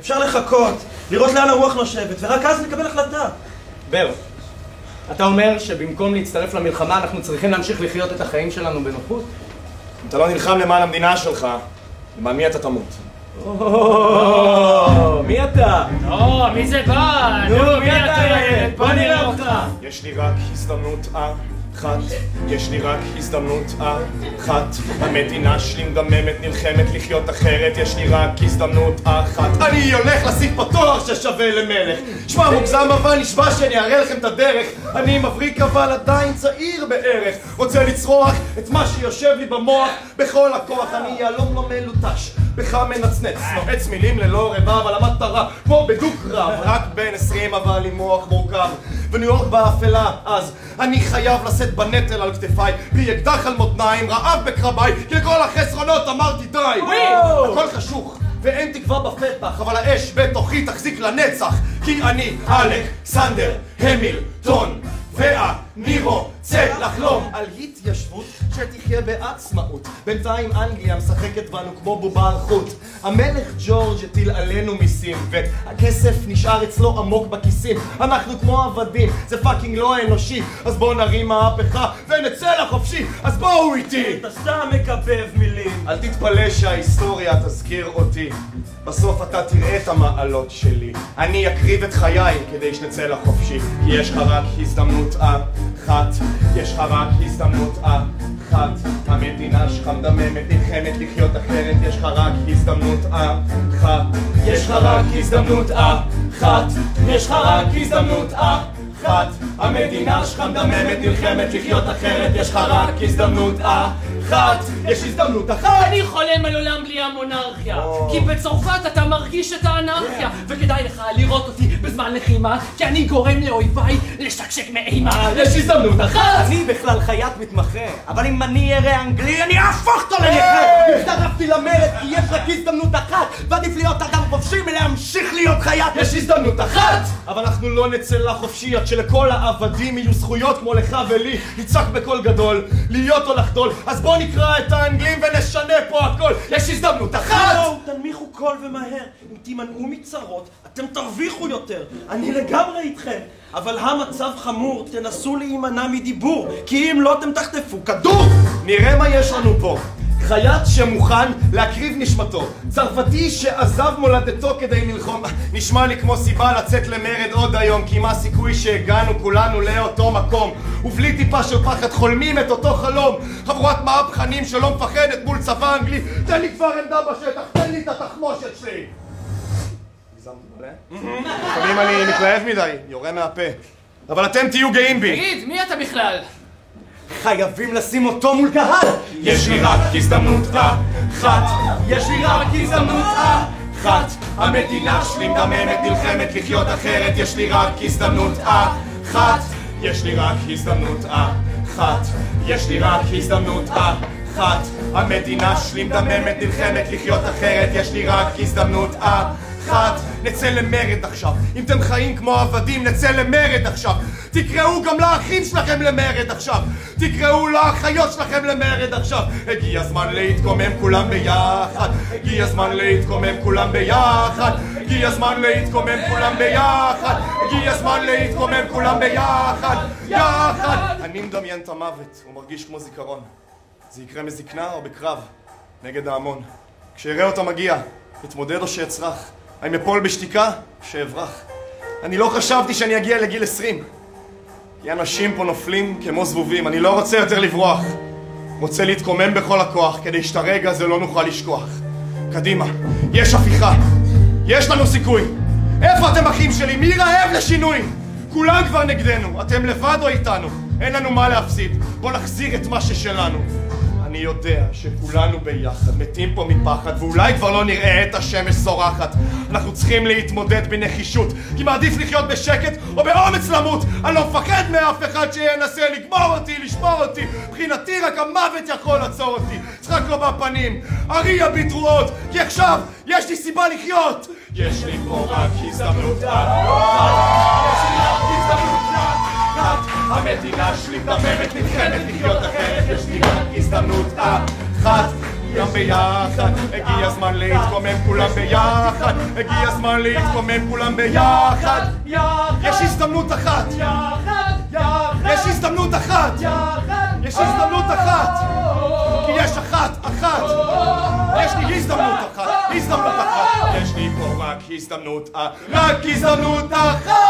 אפשר לחכות, לראות לאן הרוח נושבת, ורק אז לקבל החלטה. בר, אתה אומר שבמקום להצטרף למלחמה אנחנו צריכים להמשיך לחיות את החיים שלנו בנוחות? אם אתה לא נלחם למען המדינה שלך, למען מי אתה תמות? מי אתה? או, מי זה בא? נו, מי אתה? בוא נראה אותך. יש לי רק הזדמנות אחת, יש לי רק הזדמנות אחת. המדינה שלי מדממת, נלחמת לחיות אחרת, יש לי רק הזדמנות אחת. אני הולך לשים פה תואר ששווה למלך. שמע מוגזם אבל נשבע שאני אראה לכם את הדרך. אני מבריק אבל עדיין צעיר בערך. רוצה לצרוח את מה שיושב לי במוח בכל הכוח. אני יהלום לא מלוטש. בך מנצנץ, נועץ מילים ללא רבב על המטרה, כמו בדוק רב, רק בן עשרים אבל עם מוח מורכב, וניו יורק באפלה, אז אני חייב לשאת בנטל על כתפיי, בלי אקדח על מותניים, רעב בקרביי, כי לכל החסרונות אמרתי די! הכל חשוך. ואין תקווה בפתח, אבל האש בתוכי תחזיק לנצח, כי אני אלכסנדר המילטון, ואני רוצה לחלום על התיישבות שתחיה בעצמאות. בינתיים אנגליה משחקת בנו כמו בובה על חוט. המלך ג'ורג' הטיל עלינו מיסים, והכסף נשאר אצלו עמוק בכיסים. אנחנו כמו עבדים, זה fucking לא אנושי. אז בואו נרים מהפכה ונצא לחופשי, אז בואו איתי! אתה סתם מקבב מילים. אל תתפלא שההיסטוריה תזכיר אותי. בסוף אתה תראה את המעלות שלי. אני אקריב את חיי כדי שנצא לחופשי. כי יש לך רק הזדמנות אחת. יש לך רק הזדמנות אחת. המדינה שלך מדממת, נלחמת לחיות אחרת. יש לך רק הזדמנות אחת. יש לך רק הזדמנות אחת. יש לך רק הזדמנות אחת. המדינה שלך מדממת, נלחמת לחיות אחרת. יש לך רק הזדמנות אחת. יש הזדמנות אחת. אני חולם על עולם בלי המונרכיה כי בצרפת אתה מרגיש את האנרכיה וכדאי לך לראות אותי בזמן לחימה כי אני גורם לאויביי לשקשק מאימה יש הזדמנות אחת. אני בכלל חיית מתמחה, אבל אם אני אראה אנגלי אני אהפוך אותו לנכה! הצטרפתי למרד כי יש רק הזדמנות אחת, ועדיף להיות אדם חיית! יש הזדמנות אחת! אבל אנחנו לא נצא לחופשי עד שלכל העבדים יהיו זכויות כמו לך ולי נצעק בקול גדול, להיות או לחדול אז בוא נקרא את האנגלים ונשנה פה הכל יש הזדמנות אחת! בואו, תנמיכו קול ומהר. אם תימנעו מצרות, אתם תרוויחו יותר. אני לגמרי איתכם. אבל המצב חמור, תנסו להימנע מדיבור, כי אם לא אתם תחטפו כדור! נראה מה יש לנו פה חייט שמוכן להקריב נשמתו. צרפתי שעזב מולדתו כדי ללחום נשמע לי כמו סיבה לצאת למרד עוד היום כי מה הסיכוי שהגענו כולנו לאותו מקום? ובלי טיפה של פחד חולמים את אותו חלום. חבורת מהפכנים שלא מפחדת מול צבא אנגלי. תן לי כבר עמדה בשטח, תן לי את התחמושת שלי. לפעמים אני מתלהב מדי, יורה מהפה. אבל אתם תהיו גאים בי. תגיד, מי אתה בכלל? חייבים לשים אותו מול קהל! יש לי רק הזדמנות אחת, יש לי רק הזדמנות אחת. המדינה שלי מדממת, נלחמת לחיות אחרת, יש לי רק הזדמנות אחת. יש לי רק הזדמנות אחת, יש לי רק הזדמנות אחת. המדינה שלי מדממת, נלחמת לחיות אחרת, יש לי רק הזדמנות אחת. נצא למרד עכשיו. אם אתם חיים כמו עבדים, נצא למרד עכשיו. תקראו גם לאחים שלכם למרד עכשיו. תקראו לאחיות שלכם למרד עכשיו. הגיע הזמן להתקומם כולם ביחד. הגיע הזמן להתקומם כולם ביחד. הגיע הזמן להתקומם כולם ביחד. הגיע הזמן להתקומם כולם ביחד. יחד. אני מדמיין את המוות, הוא מרגיש כמו זיכרון. זה יקרה מזקנה או בקרב, נגד ההמון. כשאראה אותה מגיע, אתמודד או שאצרח. האם אפול בשתיקה? שאברח. אני לא חשבתי שאני אגיע לגיל עשרים. כי אנשים פה נופלים כמו זבובים, אני לא רוצה יותר לברוח. רוצה להתקומם בכל הכוח, כדי שאת הרגע הזה לא נוכל לשכוח. קדימה, יש הפיכה. יש לנו סיכוי. איפה אתם אחים שלי? מי רעב לשינוי? כולם כבר נגדנו, אתם לבד או איתנו? אין לנו מה להפסיד, בואו נחזיר את מה ששלנו. אני יודע שכולנו ביחד מתים פה מפחד ואולי כבר לא נראה את השמש זורחת. אנחנו צריכים להתמודד בנחישות. כי מעדיף לחיות בשקט או באומץ למות. אני לא מפחד מאף אחד שינסה לגמור אותי, לשמור אותי. מבחינתי רק המוות יכול לעצור אותי. צחק לו בפנים, אריע בתרועות כי עכשיו יש לי סיבה לחיות. יש לי פה רק הזדמנות אחת המדינה שלי מדממת, נלחמת לחיות אחרת, יש לי רק הזדמנות אחת. כולם ביחד, הגיע הזמן להתקומם כולם ביחד, הגיע הזמן להתקומם כולם ביחד. יש הזדמנות אחת, יש הזדמנות אחת, יש הזדמנות אחת, כי יש אחת, אחת, יש לי הזדמנות אחת, הזדמנות אחת, יש לי פה רק הזדמנות, רק הזדמנות אחת!